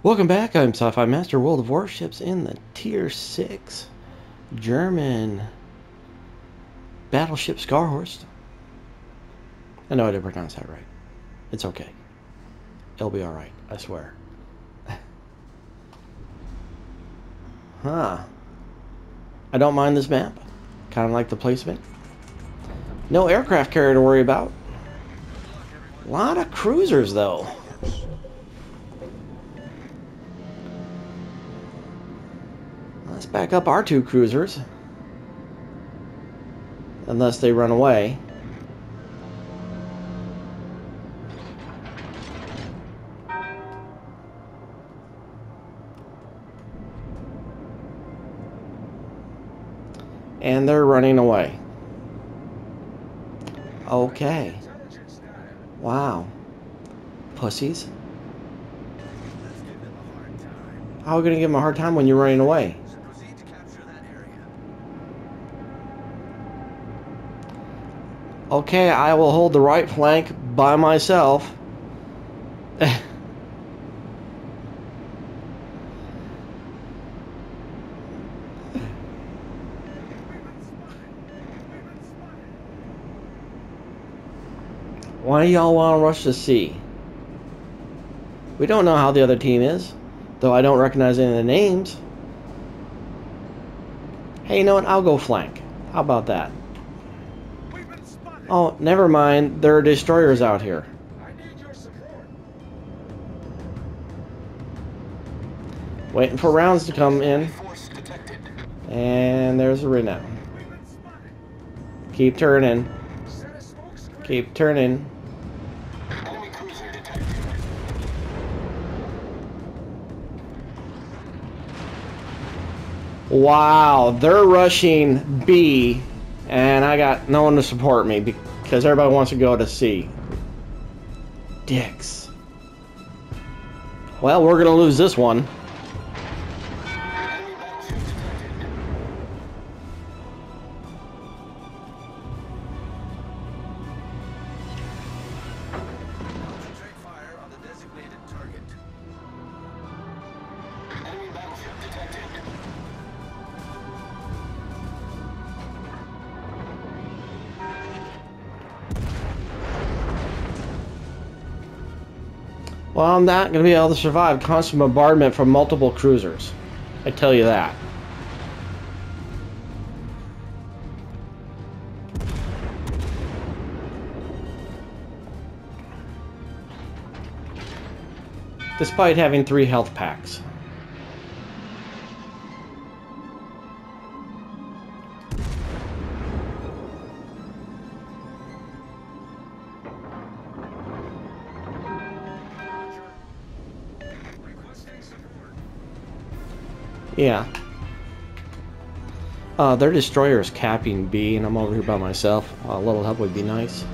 Welcome back. I'm SyFy Master. World of Warships in the Tier 6 German battleship Skarhorst. I know I didn't pronounce that right. It's okay. It'll be alright, I swear. huh. I don't mind this map. Kind of like the placement. No aircraft carrier to worry about. A lot of cruisers, though. Back up our two cruisers. Unless they run away. And they're running away. Okay. Wow. Pussies. How are we going to give them a hard time when you're running away? Okay, I will hold the right flank by myself. Why do y'all want to rush to C? We don't know how the other team is, though I don't recognize any of the names. Hey, you know what? I'll go flank. How about that? Oh, never mind. There are destroyers out here. Waiting for rounds to come in. And there's a renown. Keep turning. Keep turning. Wow, they're rushing B, and I got no one to support me because everybody wants to go to C. Dicks. Well, we're going to lose this one. Well, I'm not going to be able to survive constant bombardment from multiple cruisers. I tell you that. Despite having three health packs. Yeah. Uh, their destroyer is capping B, and I'm over here by myself. A little help would be nice.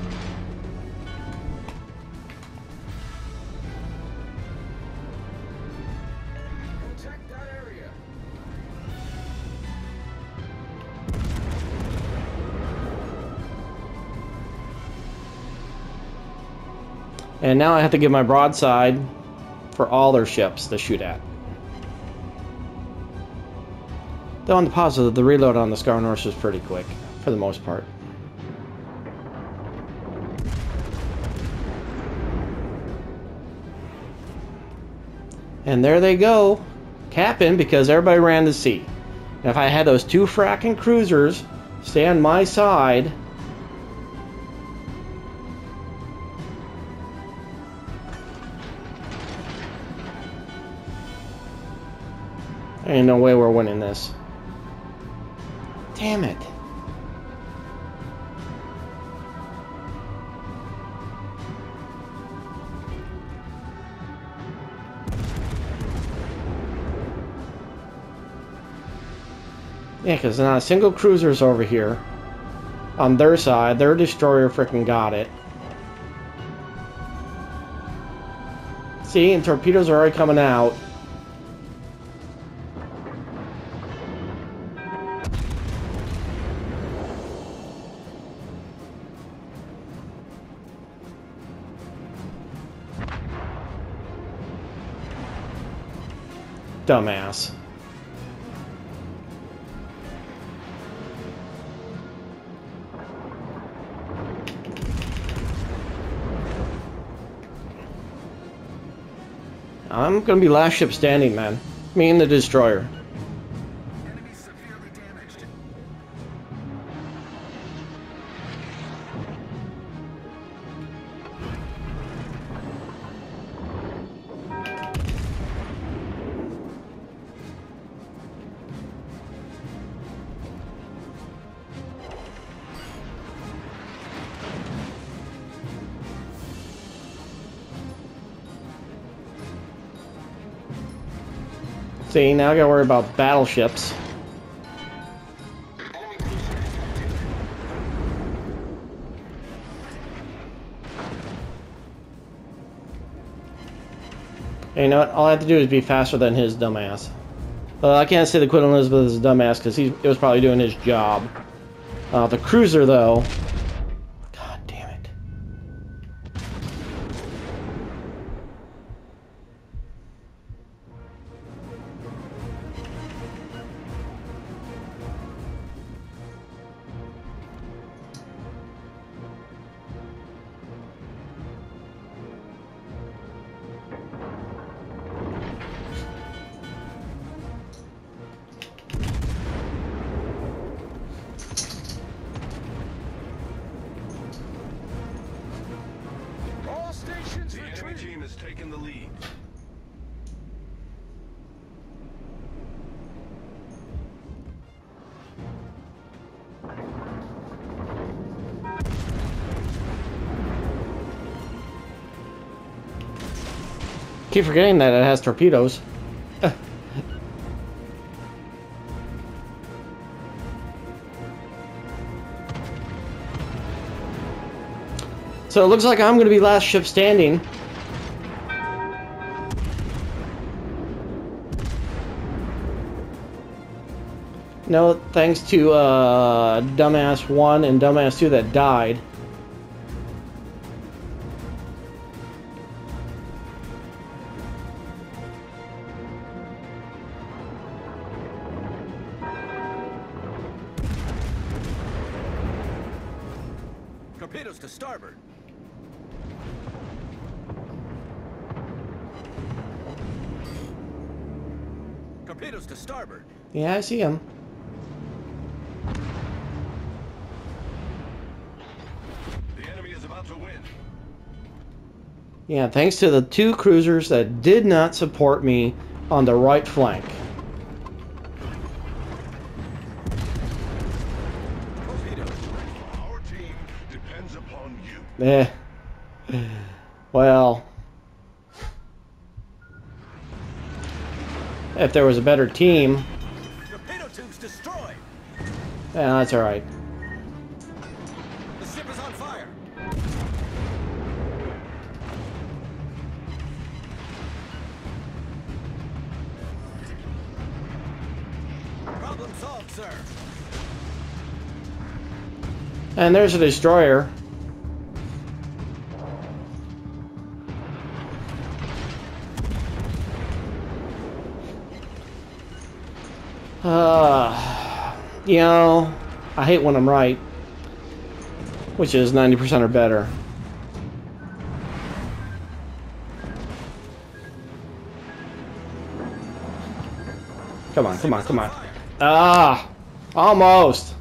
And now I have to give my broadside for all their ships to shoot at. Though on the positive, the reload on the Scar Norse is pretty quick, for the most part. And there they go, capping because everybody ran to C. And if I had those two fracking cruisers stay on my side, ain't no way we're winning this. Damn it. Yeah, because not a single cruiser's over here. On their side, their destroyer freaking got it. See, and torpedoes are already coming out. Dumbass. I'm gonna be last ship standing, man. Me and the destroyer. See, now I gotta worry about battleships. You know what? All I have to do is be faster than his dumbass. I can't say the Queen Elizabeth is a dumbass because he was probably doing his job. Uh, the cruiser, though. Taken the lead. Keep forgetting that it has torpedoes. so it looks like I'm going to be last ship standing. No, thanks to uh, Dumbass 1 and Dumbass 2 that died. Torpedoes to starboard. Torpedoes to starboard. Yeah, I see him. The enemy is about to win. Yeah, thanks to the two cruisers that did not support me on the right flank. Torpedoes. Our team depends upon you. Eh. Well. If there was a better team, Torpedo tubes destroyed. Yeah, that's alright. The ship is on fire. Problem solved, sir. And there's a destroyer. Uh, you know, I hate when I'm right, which is 90% or better. Come on, come on, come on. Ah, almost.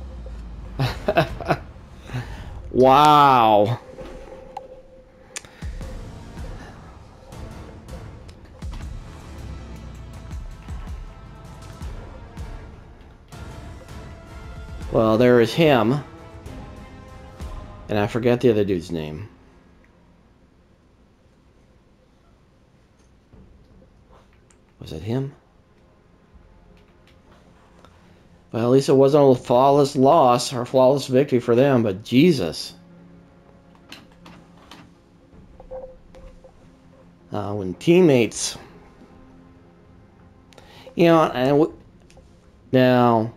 wow. Well, there is him. And I forget the other dude's name. Was it him? Well, at least it wasn't a flawless loss or flawless victory for them, but Jesus. Uh, when teammates. You know, and now,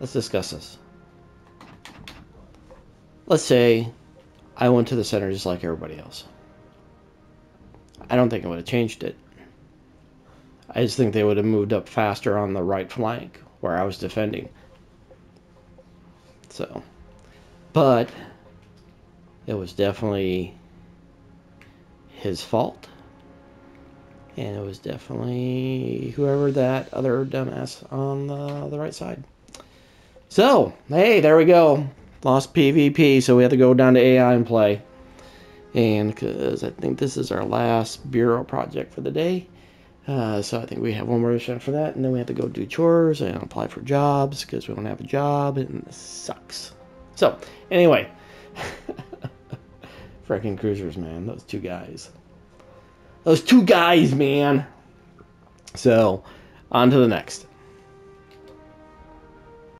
let's discuss this. Let's say I went to the center just like everybody else. I don't think I would have changed it. I just think they would have moved up faster on the right flank where I was defending. So, but it was definitely his fault. And it was definitely whoever that other dumbass on the, the right side. So, hey, there we go. Lost PvP, so we have to go down to AI and play. And because I think this is our last Bureau project for the day. Uh, so I think we have one more mission for that, and then we have to go do chores and apply for jobs because we don't have a job, and this sucks. So, anyway. Freaking cruisers, man. Those two guys. Those two guys, man. So, on to the next.